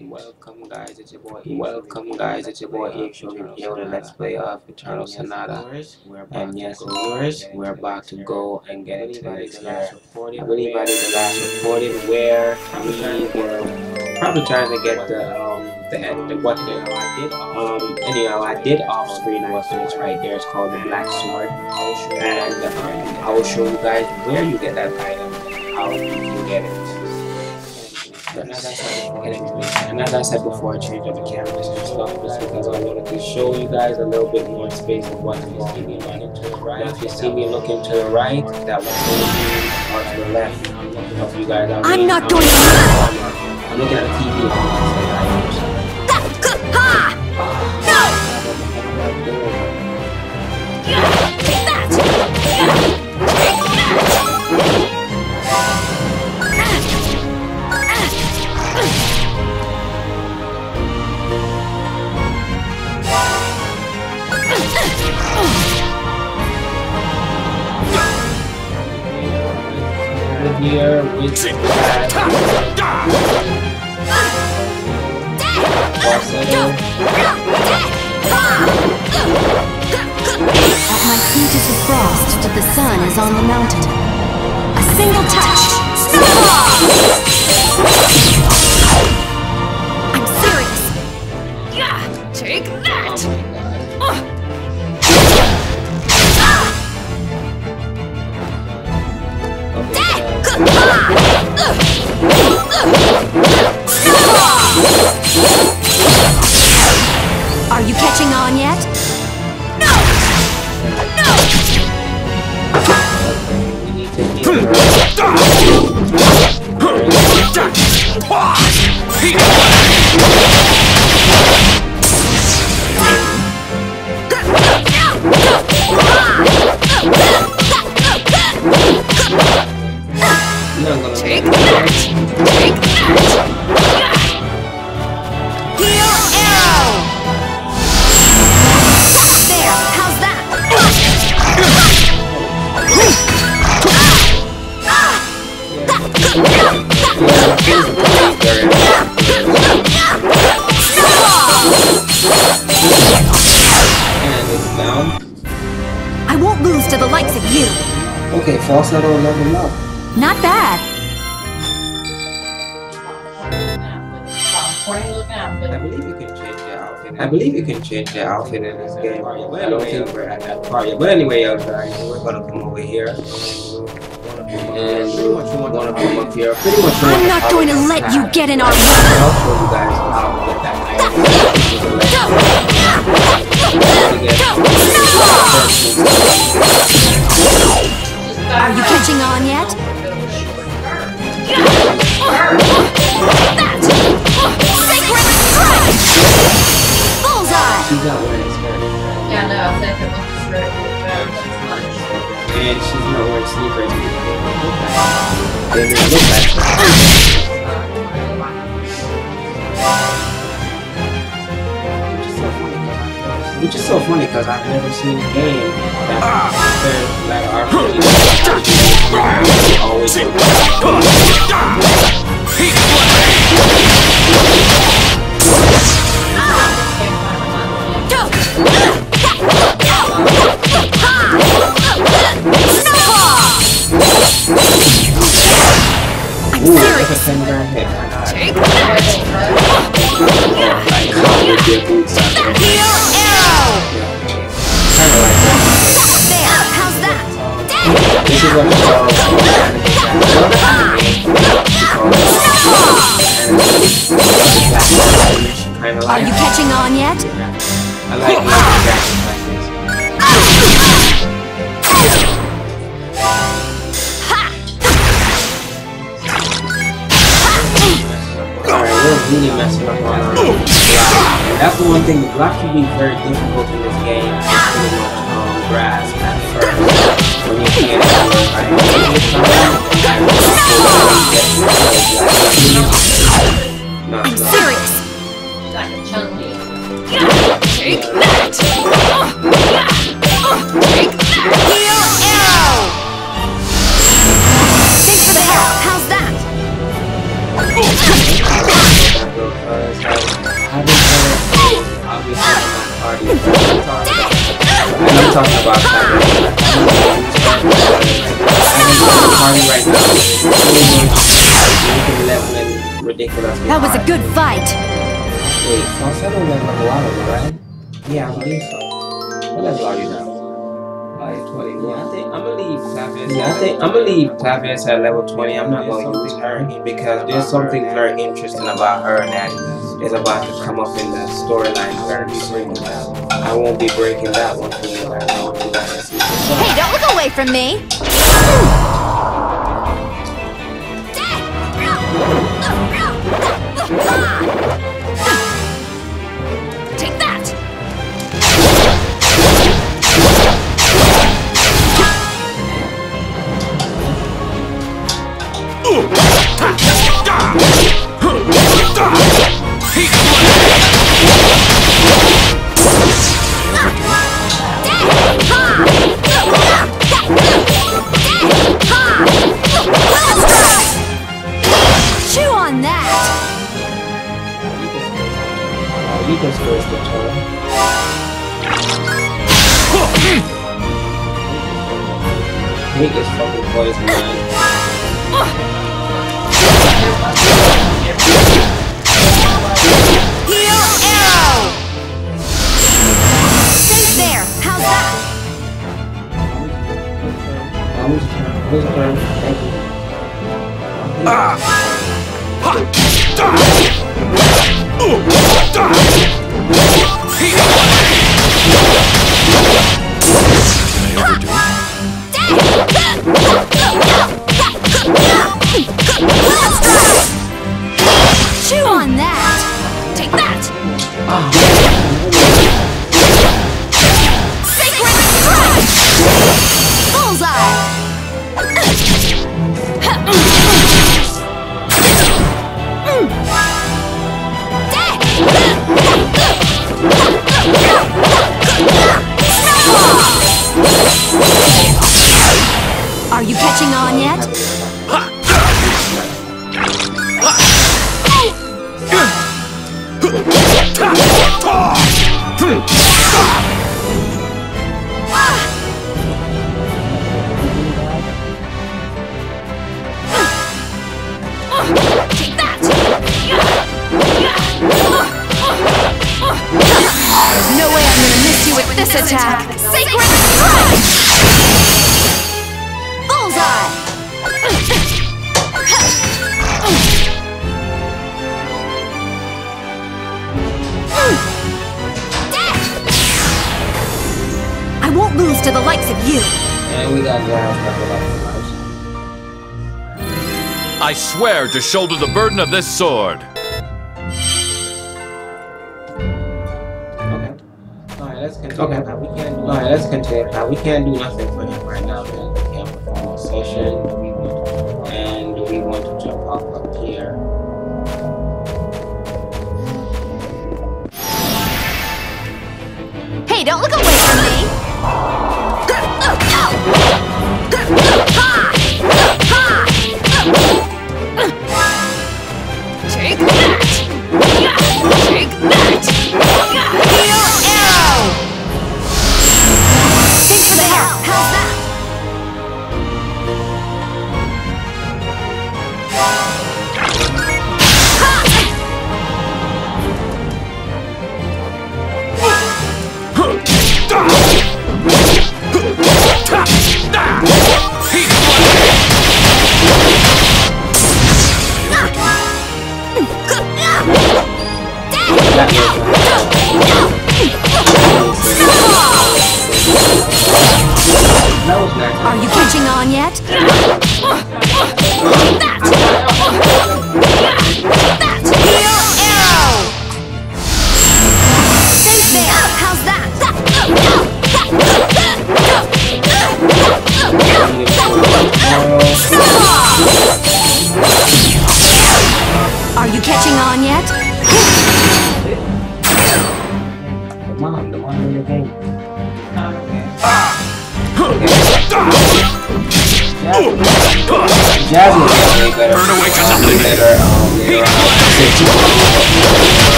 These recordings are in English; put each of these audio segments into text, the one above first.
Welcome guys, it's your boy. Welcome guys, it's your boy Ape showing here with a let's play of Eternal Sonata. And yes, viewers, we're about to go and get into this here. I believe I did the last recording where we were probably trying to get the um the the what know I did um anyhow I did off screen weapons right there. It's called the Black Sword, and um, I will show you guys where you get that item, how you can get it. But as I said before, and as I said before, I changed up the cameras and stuff just because I wanted to show you guys a little bit more space of what you see me running to the right. If you see me looking to the right, that was going or to the left. I'm looking If you guys I'm not going to Okay, falsetto level up. Not bad. I believe you can change your outfit. I believe you can change your outfit in this game. But I don't think we're at that part yet. But anyway, y'all guys, we're gonna come over here. And we wanna come up here. Pretty much I'm not going to let you get in our way. I'll show you guys how to get that Are you catching on yet? Sacred strike! Bullseye! She's not wearing skirt. Yeah, no, I said it was red. Lunch. And she's not wearing sneakers. They may look like Which is so funny because I've never seen a game that like RPG. Always I'm Ooh, that's a serious. hit. Take that! Like how would your boots out Are you catching on yet? I like Michael Jackson like this. Alright, we're really messing up on our block. That's the one thing, the block can be very difficult in this game. It's pretty much um, grasp at first. I'm serious! Take that! Take arrow! Thanks for the help! How's that? Talking about that was a good fight. Wait, Falsetto level level right? Yeah, I believe so. What level are you now? Like 20. Yeah, I think I'm gonna leave Tavius. Yeah, I think I'm gonna leave Tavius at level 20. I'm not gonna use her because there's something very interesting about her that is about to come up in the storyline. I won't be breaking that one for you. Hey, don't look away from me. Take Ah. you. Chew I swear to shoulder the burden of this sword. Okay. Alright, let's continue. Okay. Now, we can't do Alright, let's continue. Now, we can't do nothing Heal arrow! Thanks for the help! How's that? Are you catching on yet? Arrow! How's that? Are you catching on yet? We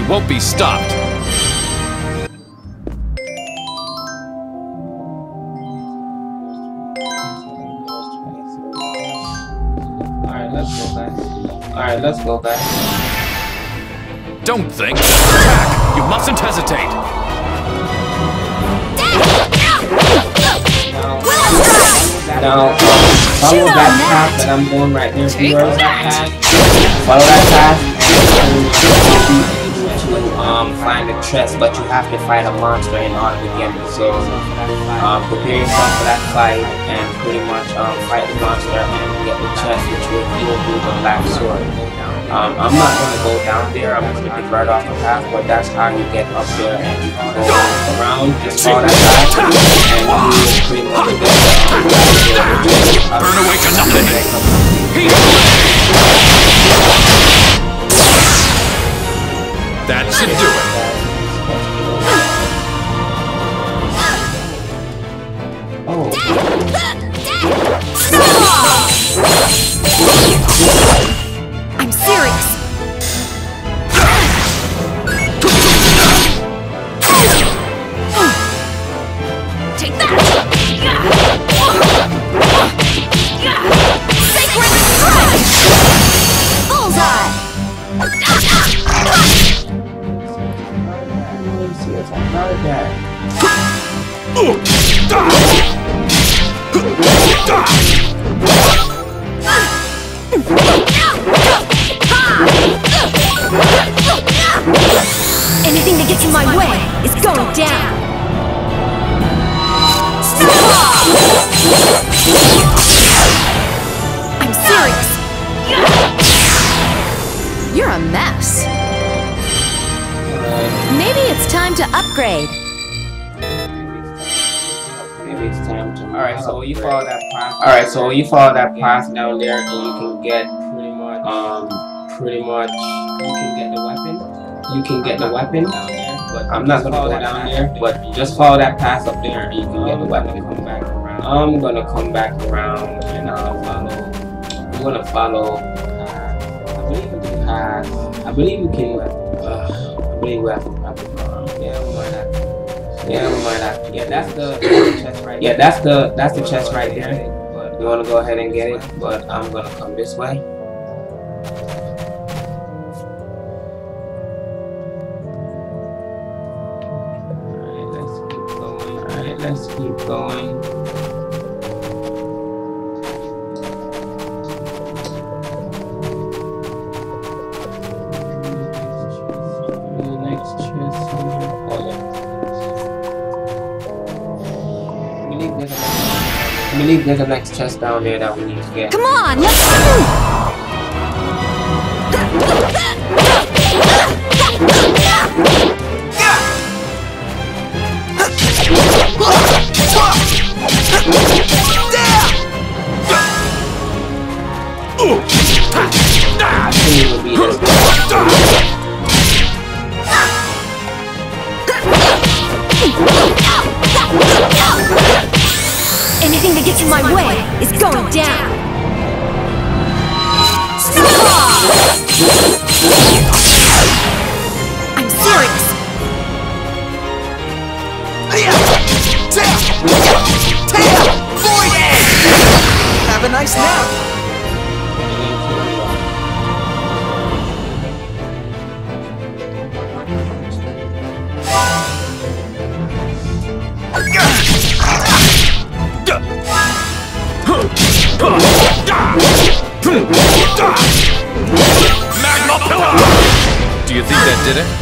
won't be stopped. Alright, let's go back. Alright, let's go back. Don't think. Attack! You mustn't hesitate! Now, follow that path that I'm going right there. Follow that path. Follow that path. And to um, find the chest, but you have to fight a monster in order to get it. So, um, prepare yourself for that fight and pretty much um, fight the monster and get the chest, which will heal through the black sword. Um, I'm not going to go down there, I'm going to divert off the path, but that's how you get up there and go around, just follow that path, and you pretty much get um, Burn away to nothing! That should do it! I'm serious. You're a mess. Maybe it's time to upgrade. Maybe it's time to. Alright, so you follow that path. Alright, so you follow that path down there, and you can get pretty much, um, pretty much, you can get the weapon. You can get the weapon. But I'm not gonna go down there, but just follow that path up there, and you can get the weapon. Come back around. I'm gonna come back around, and I'll follow. I'm gonna follow. Uh, I believe the path. I believe we can. Uh, I believe we have to. To uh, yeah, we might have. to. Yeah, we might have. to. Yeah, that's the, the chest right. Yeah, that's the that's the chest right there. You wanna go ahead and get it, but I'm gonna come this way. Alright, let's keep going. Alright, let's keep going. Believe there's a next chest down there that we need to get. Come on, let's Magma Pillar! Do you think that did it?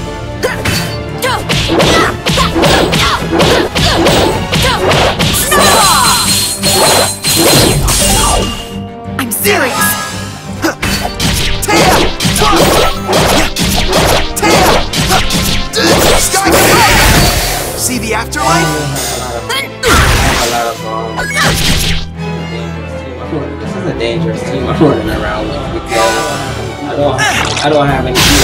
I don't have any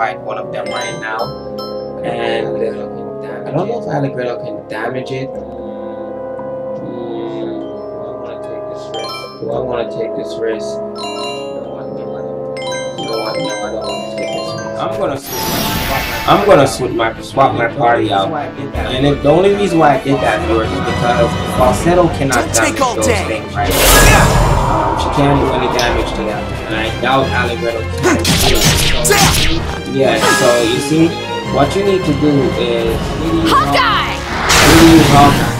fight one of them right now, and I don't know if Allegretto can damage it. Do I want to take this risk? You know what? No, I don't want to take this risk. I'm gonna switch my, I'm gonna switch my swap my party out. And if, the only reason why I did that viewers is because Falsetto cannot Don't take damage all those day. things right um, She can't do any damage to them. And I doubt Allegretto can do it. So, yeah, so you see, what you need to do is really really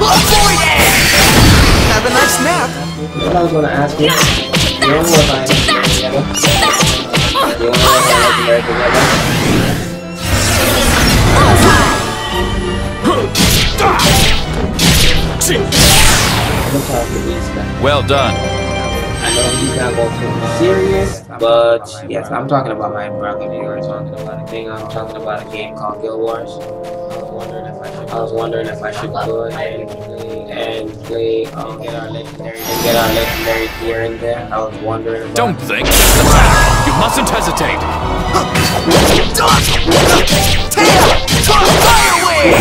it! Have a nice nap! I was gonna ask you, you don't know if I am together? You don't know if I am together? I'm gonna talk to these guys. Well done. I know he's not going to be serious, but yes, I'm talking about my brother. You were talking about a thing. I'm talking about a game called Guild Wars. I was wondering if I should go ahead and play and play um, get our legendary and get our legendary gear in there. I was wondering. About Don't think. You mustn't hesitate. Tail! Fire wave!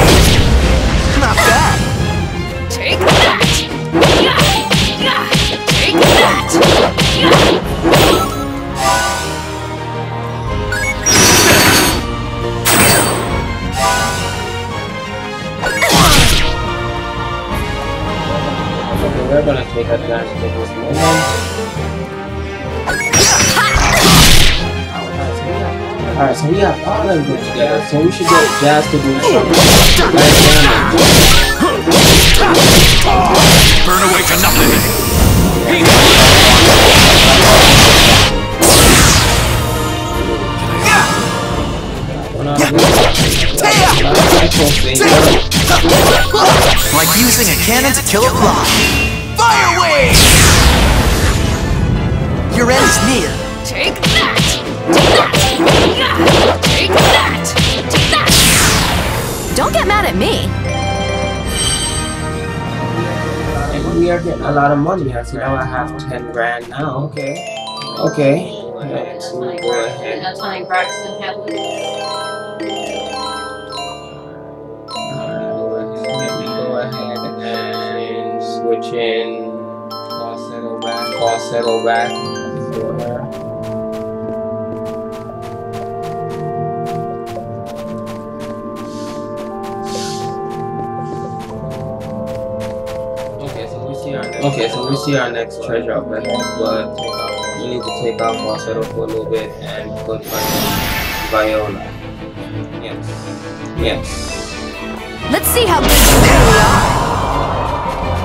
Not bad! Take that! Take that! We're gonna take advantage of. Alright, so we have all of them together, so we should get Jazz to do something. Burn away to nothing. Like using a cannon to kill a fly. Fire wave! Your end is near. Take that! Take that! Take that! Take that! Don't get mad at me. And we are getting a lot of money. I see now I have 10 grand now. Okay. Okay. Let's go ahead. That's Tony Braxton had and switch in falsetto back, falsetto back for her. Okay, so we see our next, okay, so we see our next treasure up ahead, but we need to take out falsetto for a little bit and put Viola. Yes. Yes. Let's see how good you really are.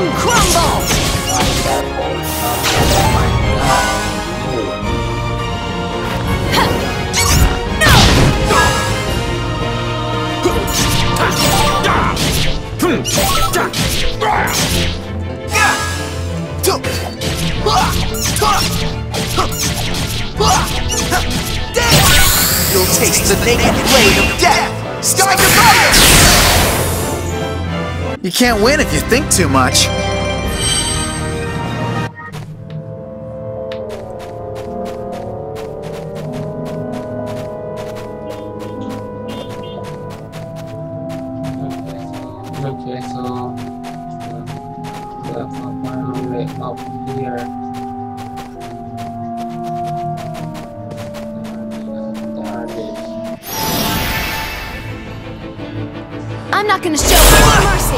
Bone crumble! You'll taste the naked blade of death! Sky Fire! You can't win if you think too much. I'm not gonna show any mercy!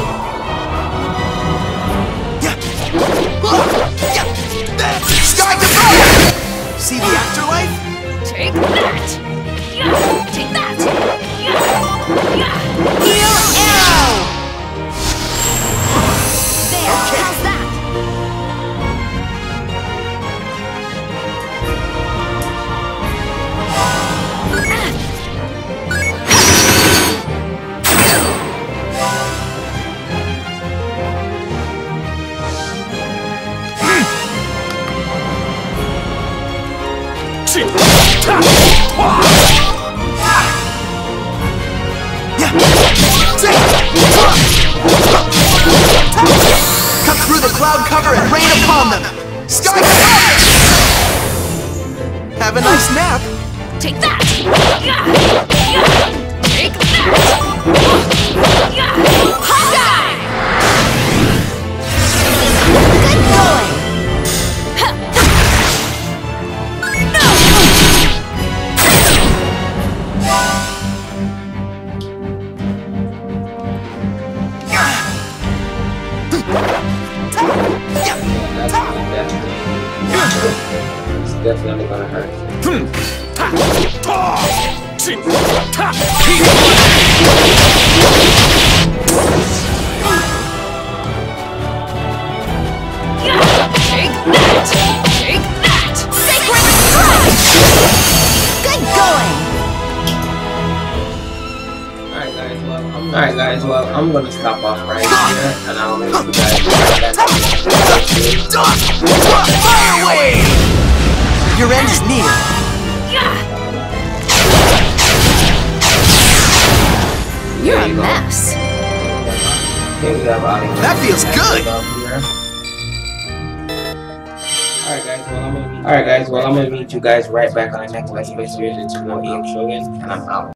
Sky Fire! See the afterlife? Take that! The cloud cover and rain upon them! Sky! Have a nice nap! Take that! Take that! Hawkeye! Good going! Definitely, gonna hurt. Take that! Take that! Sacred strike! Good going! Alright guys, well, I'm, Alright guys, well, I'm gonna stop off right here, and I'll leave you guys with that. Fire Wave! Your end is near. You're a mess. Here we have Ollie. That feels good. Alright guys, well I'm gonna meet Alright guys, well I'm gonna meet you guys right back on the next Let's Play series. It's more Ian Shogun, and I'm out.